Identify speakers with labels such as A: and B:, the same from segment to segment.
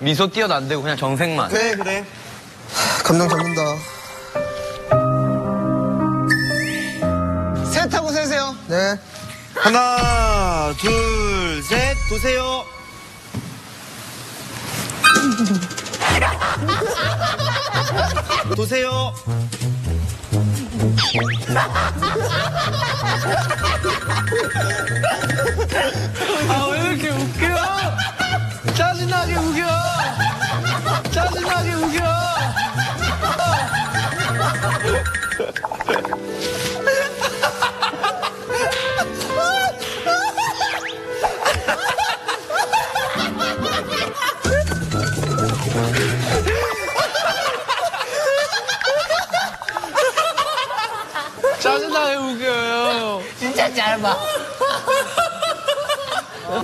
A: 미소 띄어도 안 되고 그냥 정색만.
B: 그래 그래
C: 감정 잡는다.
B: 셋하고 세세요
C: 네.
B: 하나 둘 셋 도세요 도세요
A: 아, 왜 이렇게 웃겨? 짜증나게 웃겨. 짜증나게 웃겨. 짜증나게 웃겨요.
D: 진짜 짧아.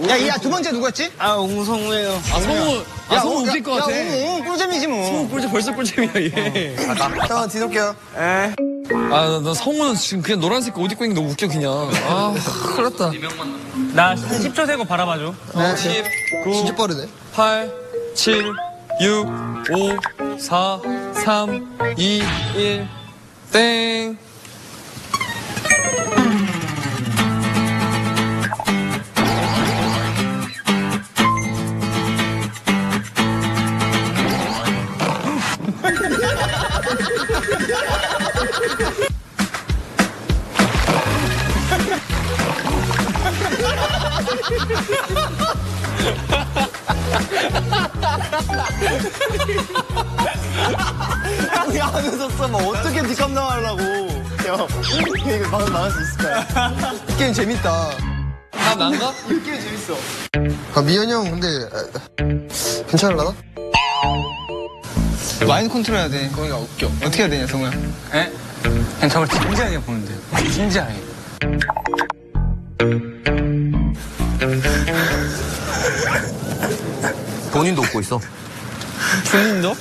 B: 야이야 두 번째 누구였지?
A: 아, 웅성우예요. 아, 성우. 아, 성우 웃길 것 같아.
B: 야 웅, 웅, 꿀잼이지 뭐
A: 성우 꿀잼, 벌써 꿀잼이야, 얘.
C: 형, 뒤돌게요.
A: 아, 나, 나 성우는 지금 그냥 노란색 옷 입고 있는 게 너무 웃겨, 그냥. 아, 큰일 났다.
E: 나 10초 세고 바라봐줘.
C: 네.
A: 10,
C: 진짜
A: 9,
C: 빠르네.
A: 8, 7, 6, 5, 4, 3, 2, 1, 땡.
B: 안 웃었어 뭐 어떻게 뒷감 나가려고 형 이거 방금 나갈 수 있을까요?
C: 이 게임 재밌다.
A: 나 난가?
B: 이 게임 재밌어
C: 아, 미연이 형, 근데, 아, 괜찮을라나?
B: 마인드 컨트롤 해야 돼 그러니까 웃겨 어떻게 해야 되냐 성우야
E: 에? 그냥 저걸 진지하게 보는데. 진지하게.
A: 본인도 웃고 있어.
B: 본인도?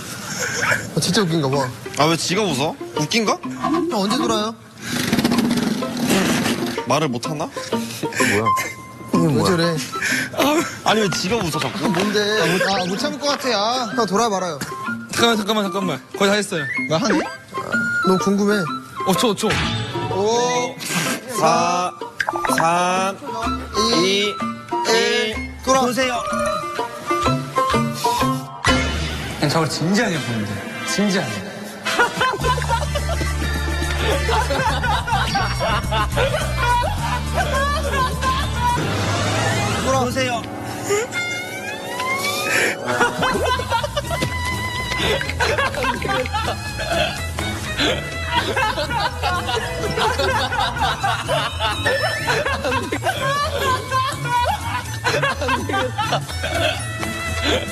C: 아, 진짜 웃긴가 봐.
B: 아 왜 지가 웃어? 웃긴가?
C: 형, 언제 돌아요?
B: 말을 못하나?
C: 왜 저래?
B: 아니 왜 지가 웃어 자꾸?
C: 뭔데? 아, 못 참을 것 같아, 야. 형, 돌아야 말아요.
A: 잠깐만, 잠깐만, 잠깐만. 거의 다 했어요.
C: 나 하네? 너무 궁금해.
A: 어, 저, 저.
C: 5,
B: 4 3 2 1
C: 돌아.
B: 도세요
E: 그냥 저걸 진지하게 보는데. 진지하게.
B: 도세요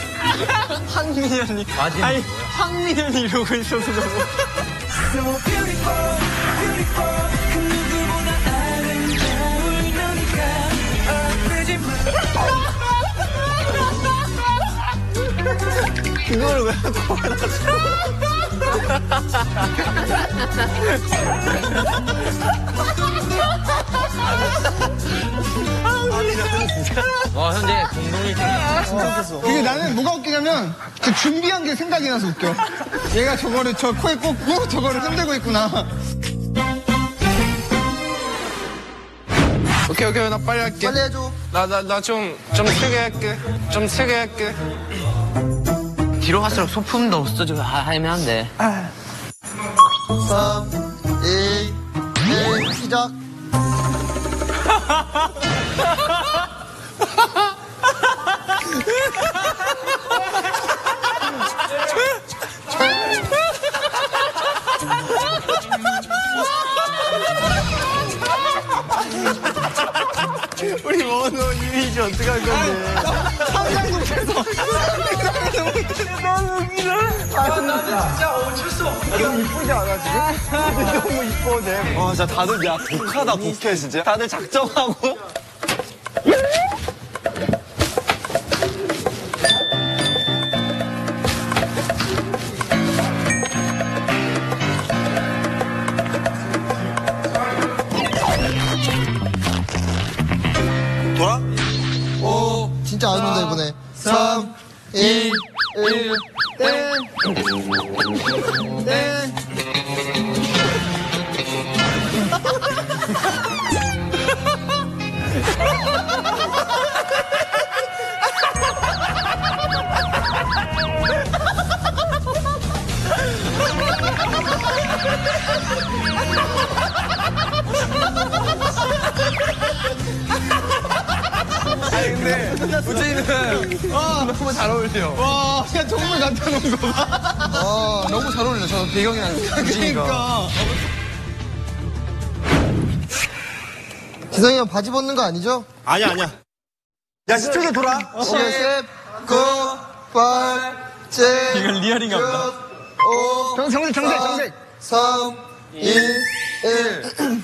A: 황민현이. 아니, 황민현이 이러고 있어서 너무.
B: 그걸 왜 하고
A: 와, 현재 공동일등
F: 이게 나는 뭐가 웃기냐면 그 준비한 게 생각이 나서 웃겨. 얘가 저거를 저 코에 꽂고 저거를 흔들고 있구나.
A: 오케이, 오케이. 나 빨리 할게.
C: 빨리 해줘.
A: 나, 나, 나 좀, 좀 세게 할게. 좀 세게 할게.
D: 뒤로 갈수록 소품도 없어지고 안 돼.
C: 3, 2, 1, 시작.
B: 우리 원호 이미지 어떻게 할 건데 너무 이뻐 내. 와 진짜 다들 야 독하다 독해 진짜. 다들 작정하고.
C: 3, 2, 1.
F: 땡. 땡.
A: 우재이는 너무 잘 어울려.
F: 와, 그냥 동물 갖다 놓은 거 봐.
A: 아, 너무 잘 어울려. 저 배경이랑 우재이가.
F: 그러니까.
C: 기성이 형 바지 벗는 거 아니죠?
B: 아니야, 아니야. 야, 10초도 돌아.
C: 10, 9, 8, 7,
A: 이건 리얼인가 보다.
C: 5,
F: 정, 정색, 정색, 정색.
C: 3, 2, 1.